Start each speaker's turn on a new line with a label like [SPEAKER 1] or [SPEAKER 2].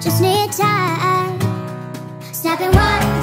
[SPEAKER 1] just need time. And one